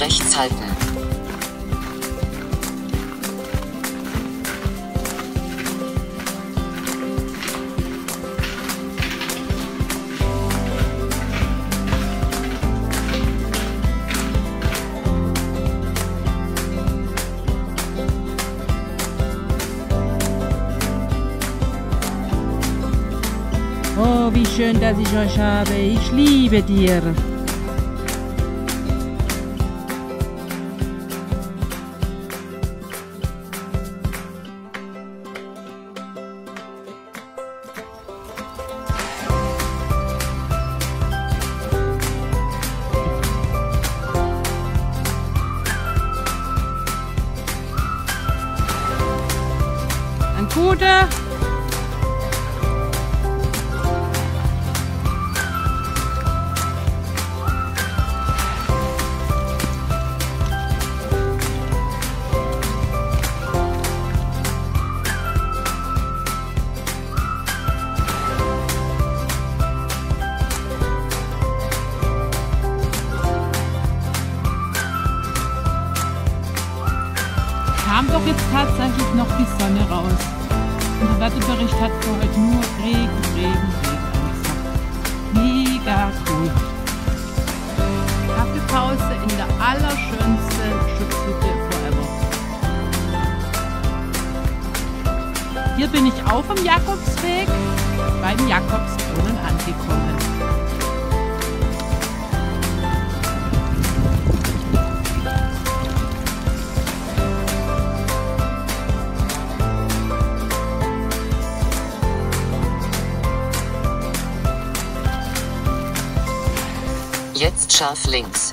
festhalten. Oh, wie schön, dass ich euch habe. Ich liebe dir. Guter. kam doch jetzt tatsächlich noch die Sonne raus. Und der Wetterbericht hat für heute nur Regen, Regen, Regen angesagt. Mega cool. Kaffeepause in der allerschönsten Schutzhütte forever. Hier bin ich auf dem Jakobsweg beim Jakobsbrunnen Jetzt scharf links.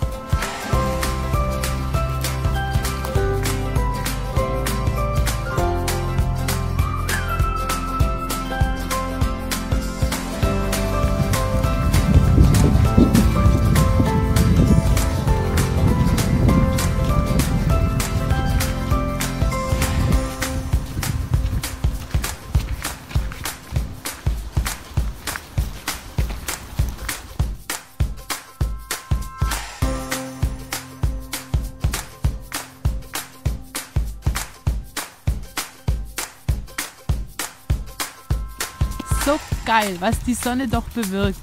So geil, was die Sonne doch bewirkt.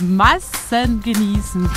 Massen genießen.